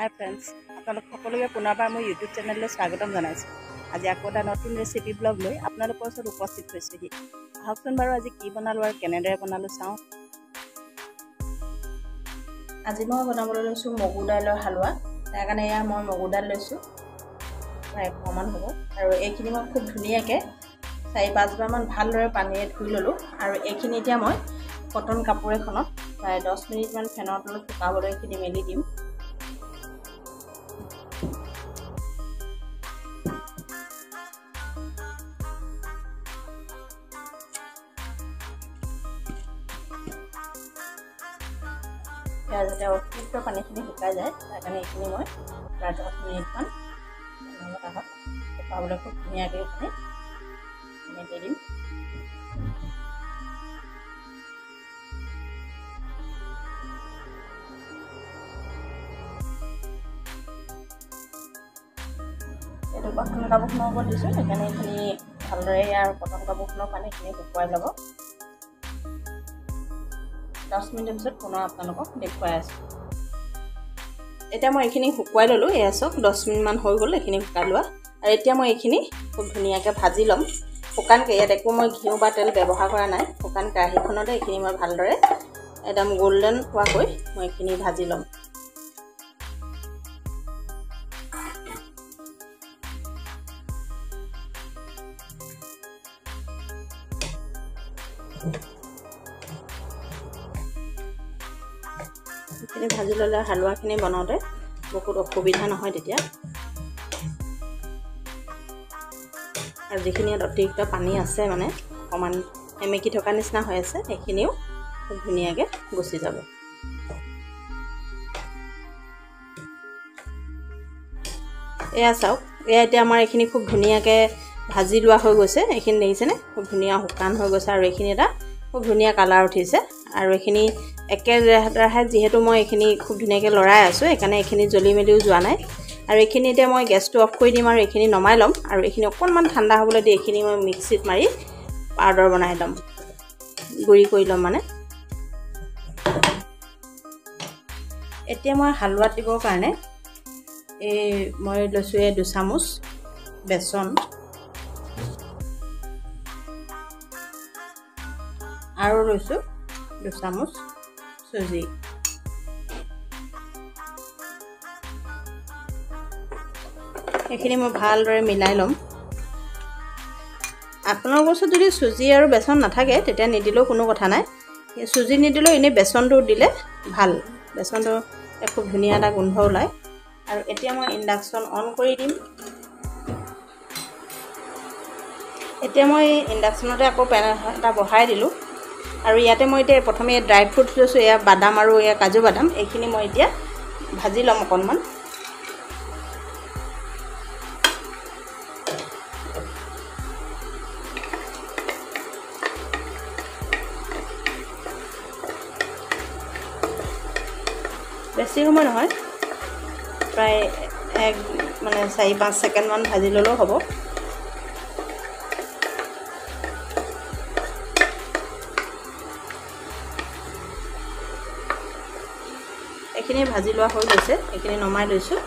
হাই friends আপোনালোক সকলোকে পুনৰবাৰ মোৰ ইউটিউব চেনেললৈ স্বাগতম জনাইছোঁ। আজি আকৌ এটা নতুন ৰেচিপি ব্লগ লৈ আপোনালোকৰ ওচৰত উপস্থিত হৈছোঁহি। আহকচোন বাৰু আজি কি বনালোঁ আৰু কেনেদৰে বনালোঁ চাওঁ। আজি মই বনাবলৈ লৈছোঁ মগু দাইলৰ হালোৱা। তাৰ কাৰণে এয়া মই মগু দাইল লৈছোঁ। প্ৰায় এশমান হ'ব। আৰু এইখিনি মই খুব ধুনীয়াকৈ চাৰি পাঁচবাৰমান ভালদৰে পানীৰে ধুই ল'লোঁ। আৰু এইখিনি এতিয়া মই কটন কাপোৰ এখনত প্ৰায় দহ মিনিটমান ফেনৰ তলত শুকাবলৈ এইখিনি মেলি দিম। ইয়াৰ যাতে অতিৰিক্ত পানীখিনি শুকাই যায় তাৰ কাৰণে এইখিনি মই মিনিটমান কাষত শুকাবলৈ খুব ধুনীয়াকৈ এইখিনি মেলি দিম। কটন কাপোৰখনৰ ওপৰত দিছোঁ সেইকাৰণে এইখিনি ভালদৰে ইয়াৰ কটন কাপোৰখনৰ পানীখিনি শুকুৱাই ল'ব। দহ মিনিটৰ পিছত পুনৰ আপোনালোকক দেখুৱাই আছোঁ। এতিয়া মই এইখিনি শুকুৱাই ল'লোঁ এয়া চাওক দহ মিনিটমান হৈ গ'ল এইখিনি শুকাই লোৱা। আৰু এতিয়া মই এইখিনি খুব ধুনীয়াকৈ ভাজি ল'ম। শুকানকৈ ইয়াত একো মই ঘিউ বা তেল ব্যৱহাৰ কৰা নাই। শুকান কেৰাহীখনতে এইখিনি মই ভালদৰে একদম গল্ডেন হোৱাকৈ মই এইখিনি ভাজি ল'ম। এইখিনি ভাজি ল'লে হালোৱাখিনি বনাওঁতে বহুত অসুবিধা নহয় তেতিয়া। আৰু যিখিনি ইয়াত অতিৰিক্ত পানী আছে মানে অকণমান সেমেকি থকা নিচিনা হৈ আছে সেইখিনিও খুব ধুনীয়াকৈ গুচি যাব। এয়া চাওক এয়া এতিয়া আমাৰ এইখিনি খুব ধুনীয়াকৈ ভাজি লোৱা হৈ গৈছে এইখিনি দেখিছেনে? খুব ধুনীয়া শুকান হৈ গৈছে আৰু এইখিনি এটা খুব ধুনীয়া কালাৰ উঠিছে। আৰু এইখিনি একেৰাহে যিহেতু মই এইখিনি খুব ধুনীয়াকৈ লৰাই আছোঁ সেইকাৰণে এইখিনি জ্বলি মেলিও যোৱা নাই। আৰু এইখিনি এতিয়া মই গেছটো অফ কৰি দিম আৰু এইখিনি নমাই ল'ম আৰু এইখিনি অকণমান ঠাণ্ডা হ'বলৈ দি এইখিনি মই মিক্সিত মাৰি পাউডাৰ বনাই ল'ম। গুড়ি কৰি ল'ম মানে। এতিয়া মই হালোৱাত দিবৰ কাৰণে এই মই লৈছোঁ এই দুচামুচ বেচন। আৰু লৈছোঁ দুচামুচ চুজি সেইখিনি মই ভালদৰে মিলাই ল'ম। আপোনালোকৰ ওচৰত যদি চুজি আৰু বেচন নাথাকে তেতিয়া নিদিলেও কোনো কথা নাই। চুজি নিদিলেও এনেই বেচনটো দিলে ভাল। বেচনটো খুব ধুনীয়া এটা গোন্ধ ওলায়। আৰু এতিয়া মই ইণ্ডাকশ্যন অন কৰি দিম। এতিয়া মই ইণ্ডাকশ্যনতে আকৌ পেন এটা বহাই দিলোঁ। আৰু ইয়াতে মই এতিয়া প্ৰথমে ড্ৰাই ফ্ৰুটছ লৈছোঁ এয়া বাদাম আৰু এয়া কাজু বাদাম। এইখিনি মই এতিয়া ভাজি ল'ম অকণমান। বেছি সময় নহয় প্ৰায় এক মানে চাৰি পাঁচ ছেকেণ্ডমান ভাজি ল'লেও হ'ব। এইখিনি ভাজি লোৱা হৈ গৈছে এইখিনি নমাই লৈছোঁ।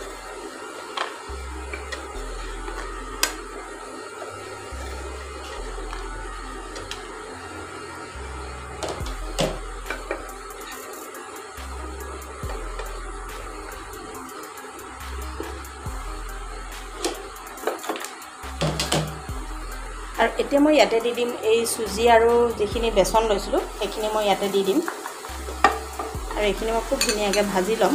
আৰু এতিয়া মই ইয়াতে দি দিম এই চুজি আৰু যিখিনি বেচন লৈছিলোঁ সেইখিনি মই ইয়াতে দি দিম। আৰু এইখিনি মই খুব ধুনীয়াকৈ ভাজি ল'ম।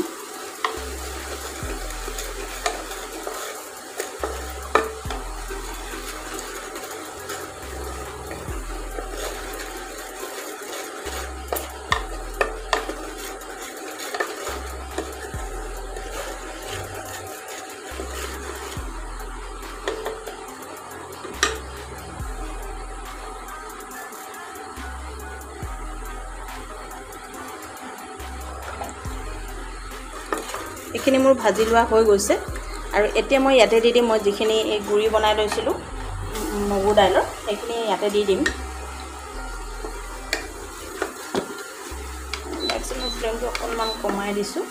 এইখিনি মোৰ ভাজি লোৱা হৈ গৈছে আৰু এতিয়া মই ইয়াতে দি দিম মই যিখিনি এই গুড়ি বনাই লৈছিলোঁ মগু দাইলৰ সেইখিনি ইয়াতে দি দিম। মেক্সিমাম ফ্লেমটো অকণমান কমাই দিছোঁ।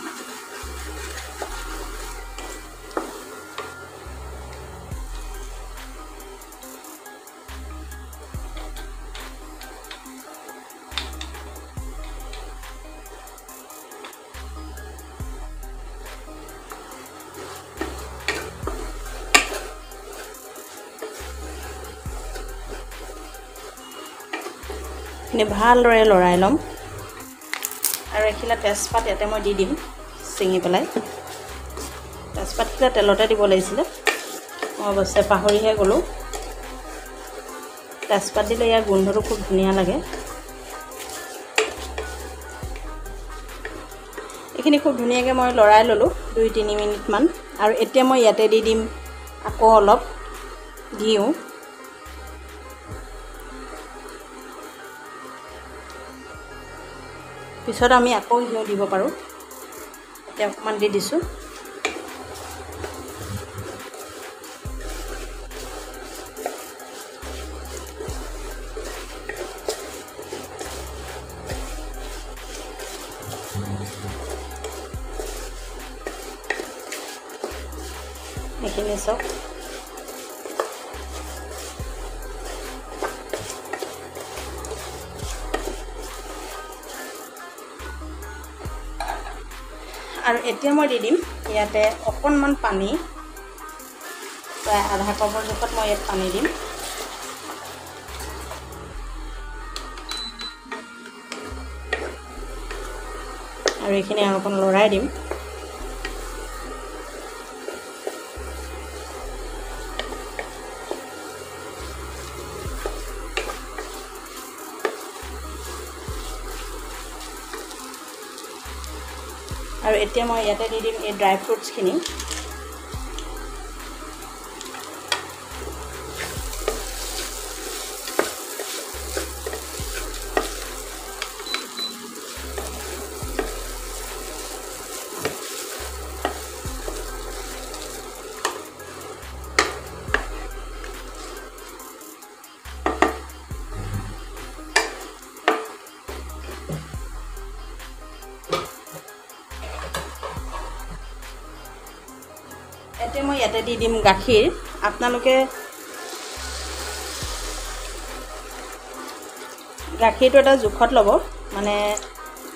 এইখিনি ভালদৰে লৰাই ল'ম। আৰু এখিলা তেজপাত ইয়াতে মই দি দিম ছিঙি পেলাই। তেজপাতখিলা তেলতে দিব লাগিছিলে। মই অৱশ্যে পাহৰিহে গ'লোঁ। তেজপাত দিলে ইয়াৰ গোন্ধটো খুব ধুনীয়া লাগে। এইখিনি খুব ধুনীয়াকৈ মই লৰাই ল'লোঁ দুই তিনি মিনিটমান। আৰু এতিয়া মই ইয়াতে দি দিম। আকৌ অলপ ঘিউ পিছত আমি আকৌ ঘিউ দিব পাৰোঁ। এতিয়া অকণমান দি দিছোঁ। এইখিনি চাওক। আৰু এতিয়া মই দি দিম ইয়াতে অকণমান পানী। প্ৰায় আধা কাপৰ জোখত মই ইয়াত পানী দিম। আৰু এইখিনি আৰু অকণ লৰাই দিম। আৰু এতিয়া মই ইয়াতে দি দিম এই ড্ৰাই ফ্ৰুটছখিনি দি দিম গাখীৰ। আপোনালোকে গাখীৰটো এটা জোখত ল'ব। মানে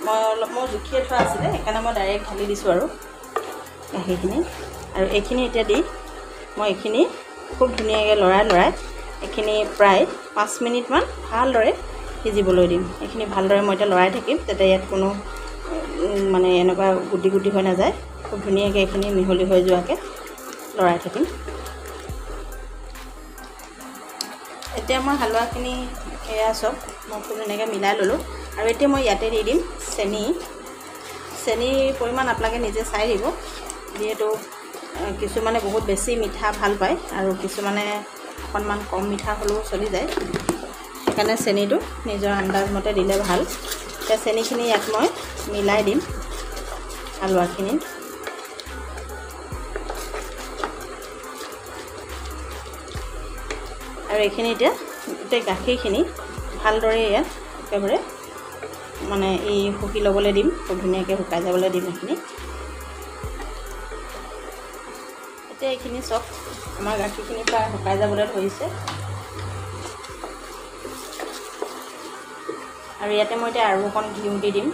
মই অলপ মই জুখিয়ে থোৱা আছিলে সেইকাৰণে মই ডাইৰেক্ট ঢালি দিছোঁ আৰু গাখীৰখিনি। আৰু এইখিনি এতিয়া দি মই এইখিনি খুব ধুনীয়াকৈ লৰাই লৰাই এইখিনি প্ৰায় পাঁচ মিনিটমান ভালদৰে সিজিবলৈ দিম। এইখিনি ভালদৰে মই এতিয়া লৰাই থাকিম যাতে ইয়াত কোনো মানে এনেকুৱা গুটি গুটি হৈ নাযায়। খুব ধুনীয়াকৈ এইখিনি মিহলি হৈ যোৱাকৈ লৰাই থাকিম। এতিয়া মই হালোৱাখিনি এয়া চব মই খুব ধুনীয়াকৈ মিলাই ল'লোঁ। আৰু এতিয়া মই ইয়াতে দি দিম চেনি। চেনিৰ পৰিমাণ আপোনালোকে নিজে চাই দিব যিহেতু কিছুমানে বহুত বেছি মিঠা ভাল পায় আৰু কিছুমানে অকণমান কম মিঠা হ'লেও চলি যায়। সেইকাৰণে চেনিটো নিজৰ আন্দাজমতে দিলে ভাল। এতিয়া চেনিখিনি ইয়াত মই মিলাই দিম হালোৱাখিনিত আৰু এইখিনি এতিয়া গোটেই গাখীৰখিনি ভালদৰে ইয়াত একেবাৰে মানে এই শুকি ল'বলৈ দিম খুব ধুনীয়াকৈ শুকাই যাবলৈ দিম এইখিনি। এতিয়া এইখিনি চব আমাৰ গাখীৰখিনি প্ৰায় শুকাই যাবলৈ ধৰিছে। আৰু ইয়াতে মই এতিয়া আৰু অকণ ঘিউ দি দিম।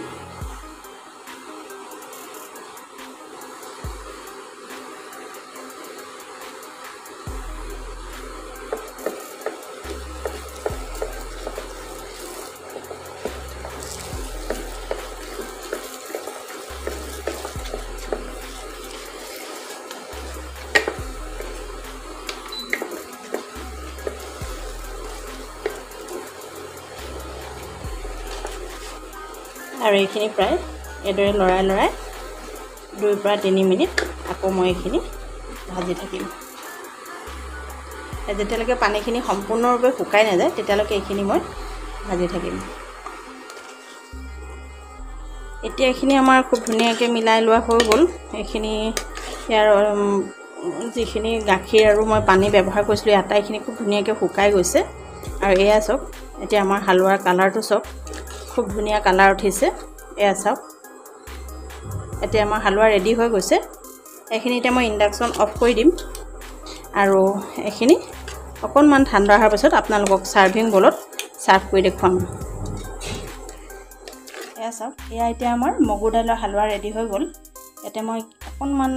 আৰু এইখিনি প্ৰায় এইদৰে লৰাই লৰাই দুইৰ পৰা তিনি মিনিট আকৌ মই এইখিনি ভাজি থাকিম। যেতিয়ালৈকে পানীখিনি সম্পূৰ্ণৰূপে শুকাই নাযায় তেতিয়ালৈকে এইখিনি মই ভাজি থাকিম। এতিয়া এইখিনি আমাৰ খুব ধুনীয়াকৈ মিলাই লোৱা হৈ গ'ল। এইখিনি ইয়াৰ যিখিনি গাখীৰ আৰু মই পানী ব্যৱহাৰ কৰিছিলোঁ আটাইখিনি খুব ধুনীয়াকৈ শুকাই গৈছে। আৰু এয়া চাওক এতিয়া আমাৰ হালোৱাৰ কালাৰটো চাওক খুব ধুনীয়া কালাৰ উঠিছে। এয়া চাওক। এতিয়া আমাৰ হালোৱা ৰেডি হৈ গৈছে। এইখিনি এতিয়া মই ইণ্ডাকশ্যন অফ কৰি দিম। আৰু এইখিনি অকণমান ঠাণ্ডা হোৱাৰ পাছত আপোনালোকক ছাৰ্ভিং বলত ছাৰ্ভ কৰি দেখুৱাম। এয়া চাওক। এয়া এতিয়া আমাৰ মগুৰ দাইলৰ হালোৱা ৰেডি হৈ গ'ল। ইয়াতে মই অকণমান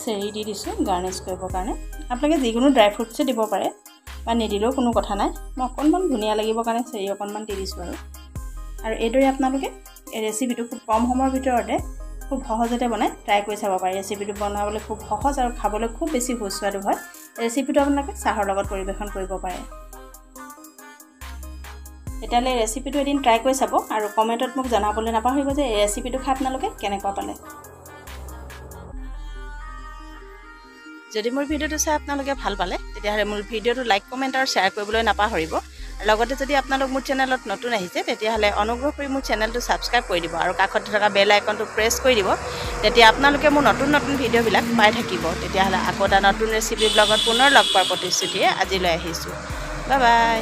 চেৰি দি দিছোঁ গাৰ্নিছ কৰিবৰ কাৰণে। আপোনালোকে যিকোনো ড্ৰাই ফ্ৰুটছে দিব পাৰে। বা নিদিলেও কোনো কথা নাই। মই অকণমান ধুনীয়া লাগিবৰ কাৰণে চেৰি অকণমান দি দিছোঁ আৰু। আৰু এইদৰে আপোনালোকে এই ৰেচিপিটো খুব কম সময়ৰ ভিতৰতে খুব সহজতে বনাই ট্ৰাই কৰি চাব পাৰে। ৰেচিপিটো বনাবলৈ খুব সহজ আৰু খাবলৈ খুব বেছি সুস্বাদু হয়। ৰেচিপিটো আপোনালোকে চাহৰ লগত পৰিৱেশন কৰিব পাৰে। তেতিয়াহ'লে ৰেচিপিটো এদিন ট্ৰাই কৰি চাব আৰু কমেণ্টত মোক জনাবলৈ নাপাহৰিব যে এই ৰেচিপিটো খাই আপোনালোকে কেনেকুৱা পালে। যদি মোৰ ভিডিঅ'টো চাই আপোনালোকে ভাল পালে তেতিয়াহ'লে মোৰ ভিডিঅ'টো লাইক কমেণ্ট আৰু শ্বেয়াৰ কৰিবলৈ নাপাহৰিব। লগতে যদি আপোনালোক মোৰ চেনেলত নতুন আহিছে তেতিয়াহ'লে অনুগ্ৰহ কৰি মোৰ চেনেলটো ছাবস্ক্ৰাইব কৰি দিব আৰু কাষত থকা বেল আইকনটো প্ৰেছ কৰি দিব তেতিয়া আপোনালোকে মোৰ নতুন নতুন ভিডিঅ'বিলাক পাই থাকিব। তেতিয়াহ'লে আকৌ এটা নতুন ৰেচিপি ব্লগত পুনৰ লগ পোৱাৰ প্ৰতিশ্ৰুতিৰে আজিলৈ আহিছোঁ। Bye bye